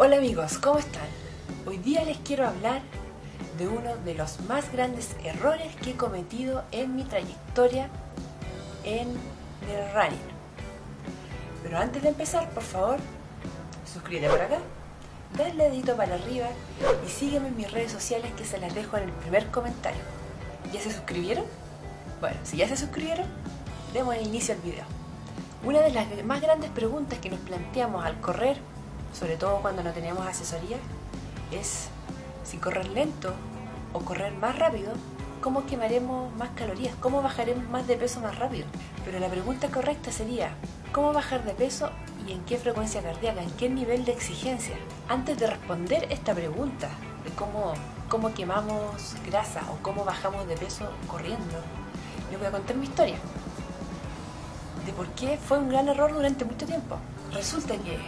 Hola amigos, ¿cómo están? Hoy día les quiero hablar de uno de los más grandes errores que he cometido en mi trayectoria en el running. Pero antes de empezar, por favor, suscríbete por acá, dale dedito para arriba y sígueme en mis redes sociales que se las dejo en el primer comentario. ¿Ya se suscribieron? Bueno, si ya se suscribieron, demos el inicio al video. Una de las más grandes preguntas que nos planteamos al correr, sobre todo cuando no tenemos asesoría, es si correr lento o correr más rápido, ¿cómo quemaremos más calorías? ¿Cómo bajaremos más de peso más rápido? Pero la pregunta correcta sería, ¿cómo bajar de peso y en qué frecuencia cardíaca, en qué nivel de exigencia? Antes de responder esta pregunta de cómo, cómo quemamos grasa o cómo bajamos de peso corriendo, les voy a contar mi historia de por qué fue un gran error durante mucho tiempo. Resulta que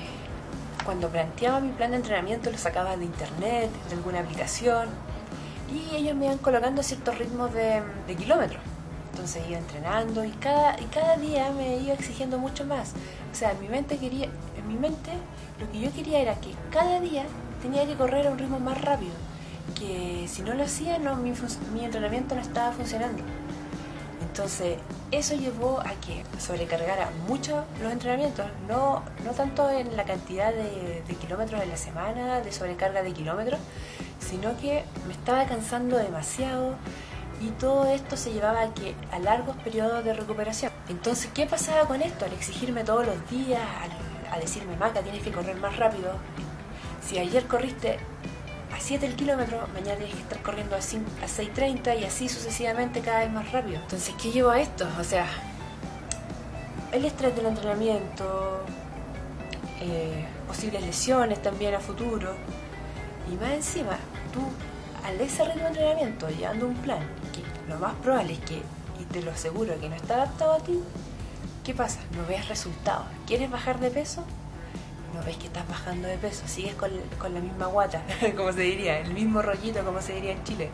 cuando planteaba mi plan de entrenamiento lo sacaba de internet, de alguna aplicación, y ellos me iban colocando ciertos ritmos de, kilómetros. Entonces iba entrenando y cada, y cada día me iba exigiendo mucho más. O sea, en mi mente quería, en mi mente lo que yo quería era que cada día tenía que correr a un ritmo más rápido. Que si no lo hacía, no, mi, mi entrenamiento no estaba funcionando. Entonces, eso llevó a que sobrecargara mucho los entrenamientos, no, no tanto en la cantidad de, de kilómetros en la semana, de sobrecarga de kilómetros, sino que me estaba cansando demasiado y todo esto se llevaba a, que, a largos periodos de recuperación. Entonces, ¿qué pasaba con esto? Al exigirme todos los días, al, a decirme, Maca, tienes que correr más rápido. Si ayer corriste a 7 el kilómetro, mañana tienes que estar corriendo a, 5, a 6.30 y así sucesivamente cada vez más rápido. Entonces, ¿qué llevó a esto? O sea, el estrés del entrenamiento, eh, posibles lesiones también a futuro. Y más encima, tú al ritmo de entrenamiento, llevando un plan, que lo más probable es que, y te lo aseguro, que no está adaptado a ti, ¿qué pasa? No ves resultados. ¿Quieres bajar de peso? No ves que estás bajando de peso, sigues con, con la misma guata, como se diría, el mismo rollito, como se diría en Chile.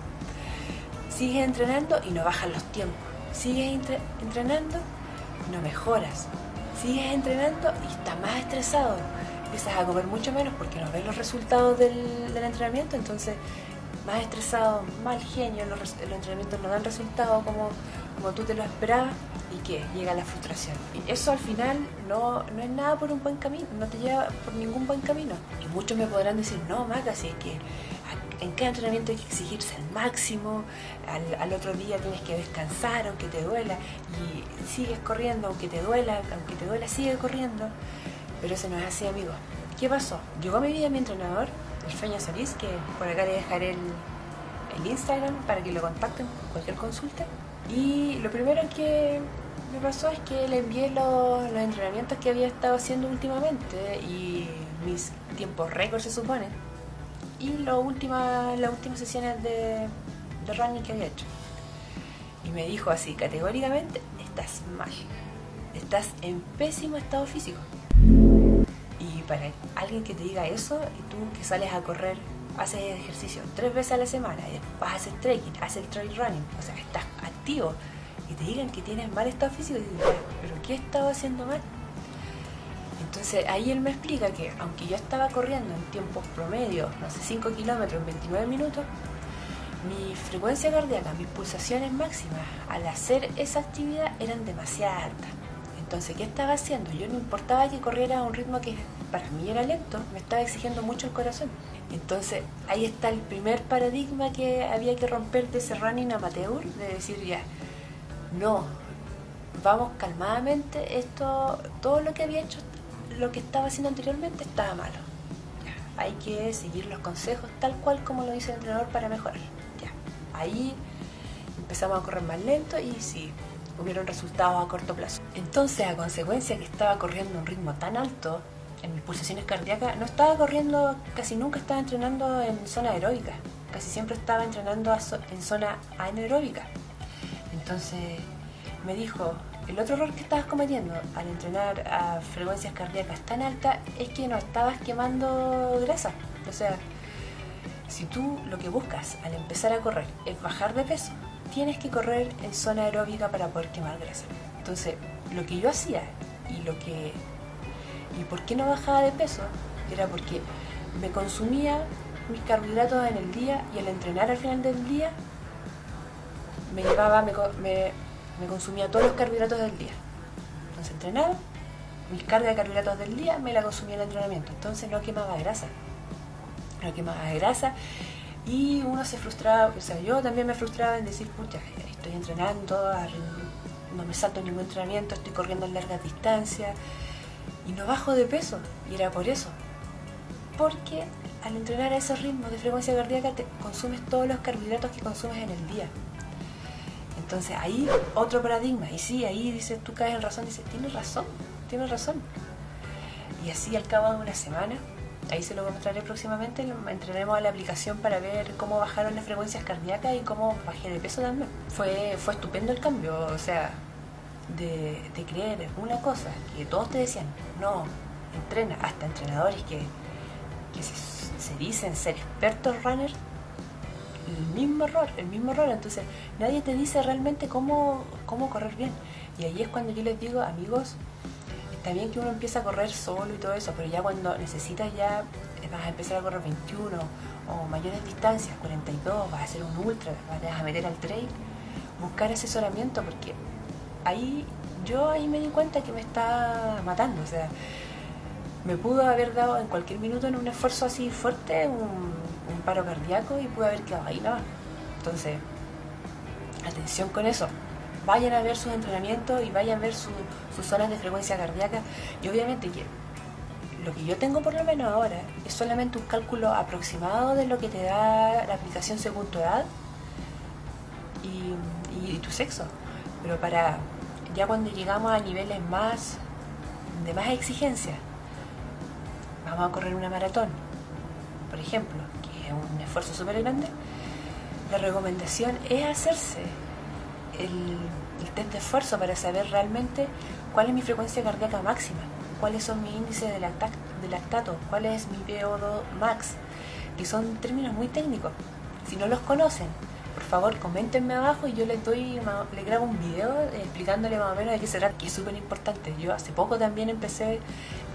Sigues entrenando y no bajan los tiempos. Sigues entre, entrenando no mejoras. Sigues entrenando y estás más estresado. Empiezas a comer mucho menos porque no ves los resultados del, del entrenamiento, entonces más estresado, mal genio, los, los, entrenamientos no dan resultado como, como tú te lo esperabas y que llega la frustración. Y eso al final no, no es nada por un buen camino, no te lleva por ningún buen camino. Y muchos me podrán decir, no, Maca, si es que en cada entrenamiento hay que exigirse al máximo, al, otro día tienes que descansar aunque te duela y sigues corriendo aunque te duela, aunque te duela sigue corriendo. Pero eso no es así, amigo. ¿Qué pasó? Llegó a mi vida mi entrenador el Feña Solís, que por acá le dejaré el, el, Instagram para que lo contacten con cualquier consulta. Y lo primero que me pasó es que le envié los, los entrenamientos que había estado haciendo últimamente y mis tiempos récords se supone. Y lo última, las últimas sesiones de, de running que había hecho. Y me dijo así, categóricamente, estás mal. Estás en pésimo estado físico para alguien que te diga eso y tú que sales a correr, haces ejercicio tres veces a la semana y después haces trekking, haces trail running, o sea, estás y te digan que tienes mal estado físico, pero ¿qué he estado haciendo mal? Entonces ahí él me explica que aunque yo estaba corriendo en tiempos promedio, no sé, 5 kilómetros en 29 minutos, mi frecuencia cardíaca, mis pulsaciones máximas al hacer esa actividad eran demasiado altas. Entonces, ¿qué estaba haciendo? Yo no importaba que corriera a un ritmo que para mí era lento, me estaba exigiendo mucho el corazón. Entonces, ahí está el primer paradigma que había que romper de ese running amateur, de decir ya, no, vamos calmadamente, esto, todo lo que había hecho, lo que estaba haciendo anteriormente estaba malo. Hay que seguir los consejos tal cual como lo dice el entrenador para mejorar. Ya, ahí empezamos a correr más lento y sí, hubieron resultados a corto plazo. Entonces, a consecuencia que estaba corriendo un ritmo tan alto, en mis pulsaciones cardíacas, no estaba corriendo, casi nunca estaba entrenando en zona aeróbica, casi siempre estaba entrenando en zona anaeróbica. Entonces me dijo, el otro error que estabas cometiendo al entrenar a frecuencias cardíacas tan altas es que no estabas quemando grasa. O sea, si tú lo que buscas al empezar a correr es bajar de peso, tienes que correr en zona aeróbica para poder quemar grasa. Entonces, lo que yo hacía y lo que y por qué no bajaba de peso era porque me consumía mis carbohidratos en el día y al entrenar al final del día me llevaba, me, me, me consumía todos los carbohidratos del día. Entonces entrenaba, mis cargas de carbohidratos del día me la consumía en el entrenamiento. Entonces no quemaba grasa. No quemaba grasa y uno se frustraba, o sea, yo también me frustraba en decir, pucha, estoy entrenando, no me salto ningún entrenamiento, estoy corriendo en largas distancias y no bajo de peso. Y era por eso. Porque al entrenar a esos ritmos de frecuencia cardíaca te consumes todos los carbohidratos que consumes en el día. Entonces ahí otro paradigma. Y sí, ahí dices, tú caes en razón, dices, tienes razón, tienes razón. Y así al cabo de una semana, ahí se lo mostraré próximamente, entrenaremos a la aplicación para ver cómo bajaron las frecuencias cardíacas y cómo bajé de peso también. Fue, fue estupendo el cambio, o sea, de, creer una cosa que todos te decían, no, entrena, hasta entrenadores que, se, se, dicen ser expertos runners, el mismo error, el mismo error, entonces nadie te dice realmente cómo, cómo correr bien. Y ahí es cuando yo les digo, amigos, está bien que uno empiece a correr solo y todo eso, pero ya cuando necesitas ya, eh, vas a empezar a correr 21 o mayores distancias, 42, vas a hacer un ultra, vas a meter al trail, buscar asesoramiento, porque ahí yo ahí me di cuenta que me está matando, o sea, me pudo haber dado en cualquier minuto en un esfuerzo así fuerte un, paro cardíaco y pude haber quedado ahí nada. Entonces, atención con eso vayan a ver sus entrenamientos y vayan a ver sus zonas de frecuencia cardíaca. Y obviamente que lo que yo tengo por lo menos ahora es solamente un cálculo aproximado de lo que te da la aplicación según tu edad y, y tu sexo. Pero para ya cuando llegamos a niveles más de más exigencia, vamos a correr una maratón, por ejemplo, que es un esfuerzo súper grande, la recomendación es hacerse el, test de esfuerzo para saber realmente cuál es mi frecuencia cardíaca máxima, cuáles son mis índices de, lactato, cuál es mi PO2 max, que son términos muy técnicos. Si no los conocen, por favor coméntenme abajo y yo les doy, le grabo un video explicándole más o menos de qué será, que es súper importante. Yo hace poco también empecé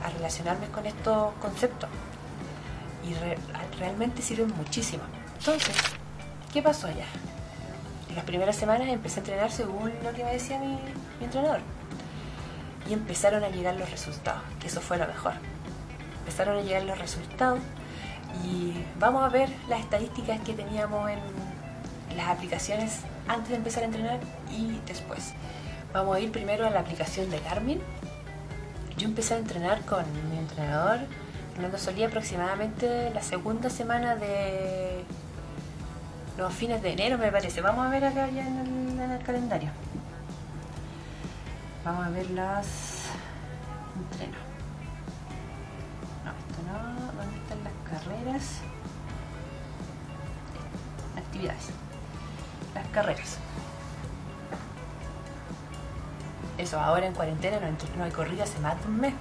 a relacionarme con estos conceptos y realmente sirven muchísimo. Entonces, ¿qué pasó allá? en las primeras semanas empecé a entrenar según lo que me decía mi, entrenador. Y empezaron a llegar los resultados, que eso fue lo mejor. Empezaron a llegar los resultados y vamos a ver las estadísticas que teníamos en las aplicaciones antes de empezar a entrenar y después. Vamos a ir primero a la aplicación de Garmin. Yo empecé a entrenar con mi entrenador, Fernando Solía, aproximadamente la segunda semana de los fines de enero me parece. Vamos a ver acá ya en el, calendario. Vamos a ver las entrenos. No, esto no. ¿Dónde están las carreras? Actividades. Carreras. Eso, ahora en cuarentena no, no hay corrida hace más un mes.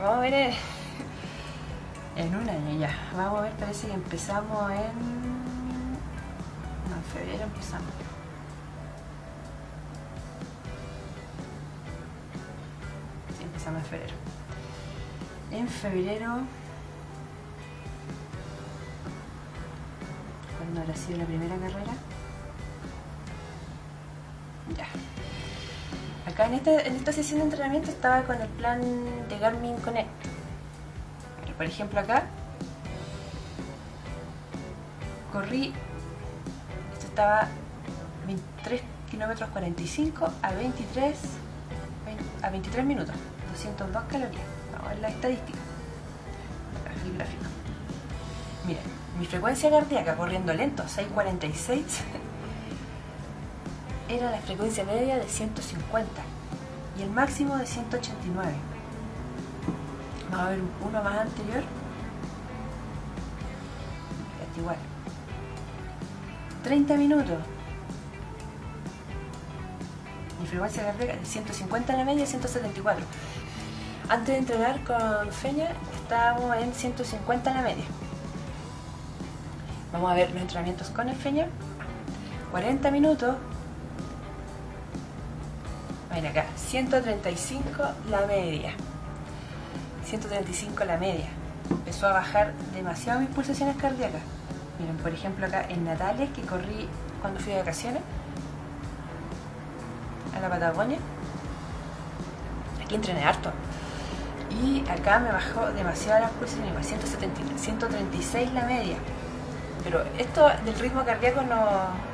Vamos a ver eh, en un año ya. Vamos a ver, parece que empezamos en en febrero empezamos. Sí, empezamos en febrero. En febrero, cuando habrá sido la primera carrera, en esta, en esta sesión de entrenamiento estaba con el plan de Garmin Connect. por ejemplo acá, corrí estaba 23 kilómetros 45 a 23 a 23 minutos 202 calorías. Vamos a ver la estadística. El gráfico. Miren mi frecuencia cardíaca corriendo lento 646 era la frecuencia media de 150 y el máximo de 189 vamos a ver uno más anterior este igual 30 minutos. Mi frecuencia cardíaca de 150 en la media, 174. Antes de entrenar con Feña estábamos en 150 en la media. Vamos a ver los entrenamientos con el Feña. 40 minutos. Ven acá, 135 la media. 135 la media. empezó a bajar demasiado mis pulsaciones cardíacas. Miren, por ejemplo acá en Natales, que corrí cuando fui de vacaciones a la Patagonia, aquí entrené harto. Y acá me bajó demasiado las pulsaciones, 170, 136 la media. Pero esto del ritmo cardíaco no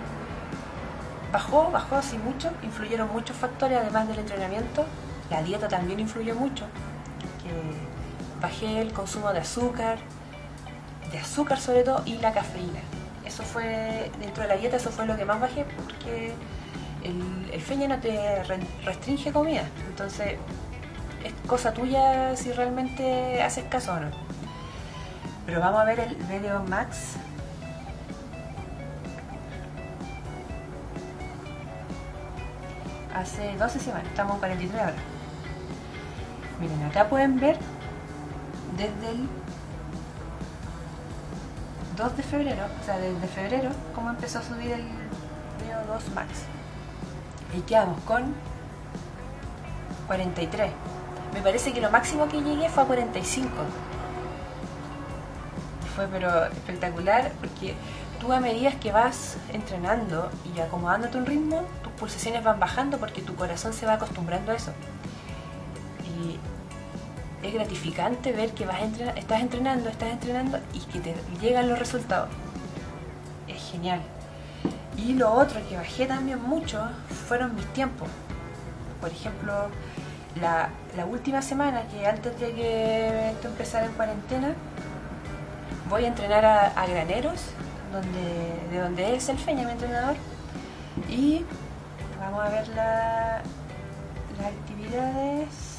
bajó, bajó así mucho, influyeron muchos factores además del entrenamiento. La dieta también influyó mucho. Bajé el consumo de azúcar, de azúcar sobre todo, y la cafeína. Eso fue, dentro de la dieta, eso fue lo que más bajé porque el, el feña no te restringe comida. Entonces, es cosa tuya si realmente haces caso o no. Pero vamos a ver el video Max. Hace 12 semanas, estamos en 43 horas. Miren, acá pueden ver desde el 2 de febrero, o sea, desde febrero, cómo empezó a subir el video 2 Max. Y quedamos con 43. Me parece que lo máximo que llegué fue a 45. Fue pero espectacular porque tú a medida que vas entrenando y acomodándote un ritmo, tus pulsaciones van bajando porque tu corazón se va acostumbrando a eso. Y es gratificante ver que vas estás entrenando, estás entrenando y que te llegan los resultados. Es genial. Y lo otro que bajé también mucho fueron mis tiempos. Por ejemplo, la, última semana, que antes de que empezara en cuarentena, voy a entrenar a, Graneros, donde, de donde es el Feña, mi entrenador, y vamos a ver la, las actividades.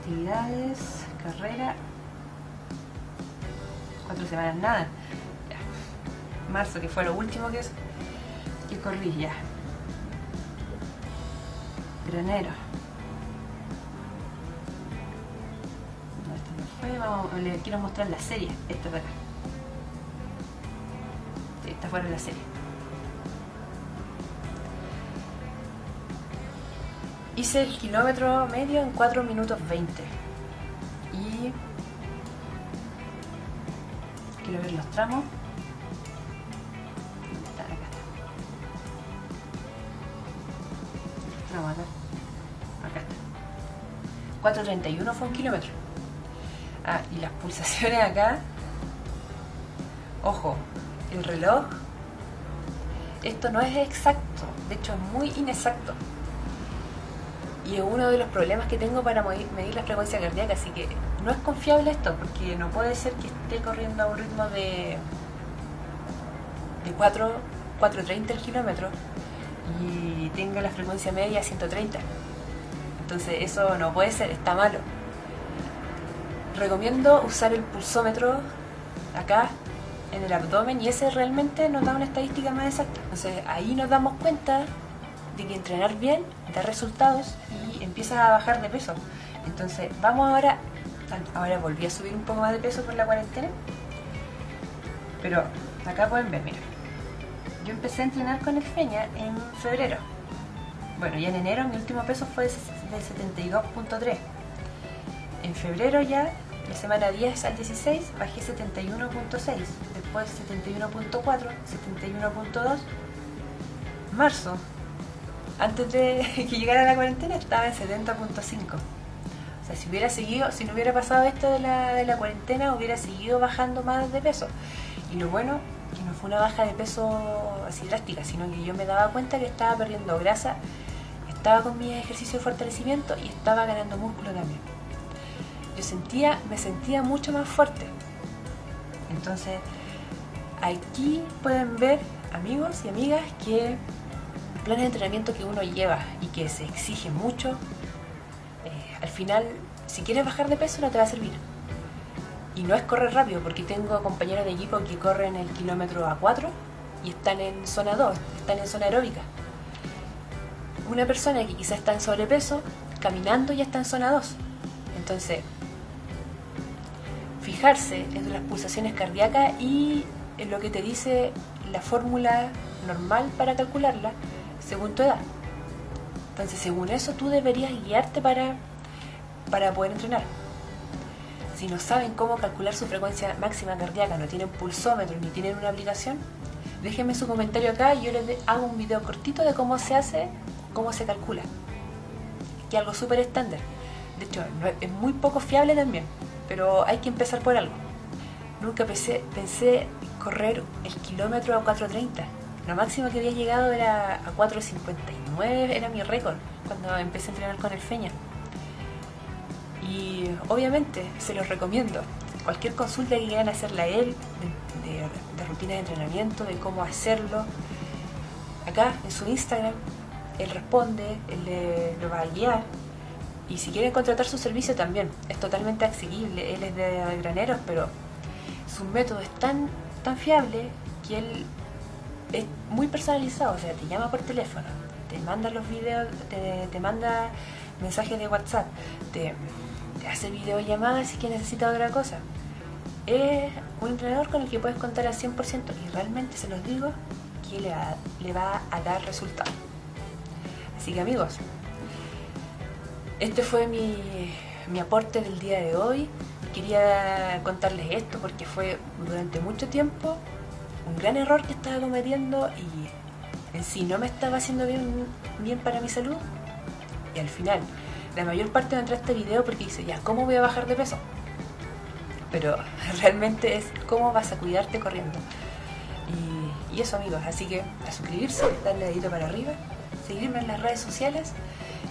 Actividades, carrera, cuatro semanas nada. Marzo, que fue lo último que es corrilla. Granero. No, esto no fue. Vamos, le quiero mostrar la serie. Esta de acá. esta fuera la serie. Hice el kilómetro medio en 4 minutos 20. Y quiero ver los tramos. Acá está. 4.31 fue un kilómetro. Ah, y las pulsaciones acá. Ojo, el reloj. Esto no es exacto, de hecho es muy inexacto. Y es uno de los problemas que tengo para medir la frecuencia cardíaca, así que no es confiable esto, porque no puede ser que esté corriendo a un ritmo de, de 4, 4.30 el kilómetro y tenga la frecuencia media 130. Entonces eso no puede ser, está malo. Recomiendo usar el pulsómetro acá en el abdomen y ese realmente nos da una estadística más exacta. Entonces ahí nos damos cuenta de que entrenar bien da resultados y empiezas a bajar de peso. Entonces vamos ahora, ahora volví a subir un poco más de peso por la cuarentena, pero acá pueden ver, mira yo empecé a entrenar con el Feña en febrero. Bueno, ya en enero mi último peso fue de 72.3. En febrero ya, la semana 10 al 16, bajé 71.6. Después 71.4, 71.2. Marzo, antes de que llegara la cuarentena, estaba en 70.5. O sea, si hubiera seguido, si no hubiera pasado esto de la, de la cuarentena, hubiera seguido bajando más de peso. Y lo bueno que no fue una baja de peso así drástica, sino que yo me daba cuenta que estaba perdiendo grasa, estaba con mi ejercicio de fortalecimiento y estaba ganando músculo también. Yo sentía, me sentía mucho más fuerte. Entonces, aquí pueden ver, amigos y amigas, que el plan de entrenamiento que uno lleva y que se exige mucho, eh, al final, si quieres bajar de peso no te va a servir y no es correr rápido, porque tengo compañeros de equipo que corren el kilómetro a 4 y están en zona 2, están en zona aeróbica. Una persona que quizás está en sobrepeso, caminando ya está en zona 2. Entonces, fijarse en las pulsaciones cardíacas y en lo que te dice la fórmula normal para calcularla según tu edad. Entonces, según eso, tú deberías guiarte para, para poder entrenar. Si no saben cómo calcular su frecuencia máxima cardíaca, no tienen pulsómetro ni tienen una aplicación, déjenme su comentario acá y yo les hago un video cortito de cómo se hace, cómo se calcula. Que algo súper estándar. De hecho, es muy poco fiable también, pero hay que empezar por algo. Nunca pensé, pensé correr el kilómetro a 4.30. Lo máximo que había llegado era a 4.59, era mi récord cuando empecé a entrenar con el Feña. Y obviamente se los recomiendo. Cualquier consulta que quieran hacerle a él, de, rutina de entrenamiento, de cómo hacerlo, acá en su Instagram, él responde, él le, lo va a guiar. Y si quieren contratar su servicio también, es totalmente accesible. Él es de graneros, pero su método es tan, tan fiable que él es muy personalizado. O sea, te llama por teléfono, te manda los videos, te, te manda mensajes de WhatsApp, te hace videollamadas si que necesita otra cosa. Es un entrenador con el que puedes contar al 100% y realmente se los digo que le va, le va a dar resultado. Así que amigos, este fue mi, mi aporte del día de hoy. Quería contarles esto porque fue durante mucho tiempo un gran error que estaba cometiendo y en sí no me estaba haciendo bien, bien para mi salud. Y al final la mayor parte me entró este video porque dice, ya, ¿cómo voy a bajar de peso? Pero realmente es cómo vas a cuidarte corriendo. Y, y eso amigos, así que a suscribirse, darle dedito para arriba, seguirme en las redes sociales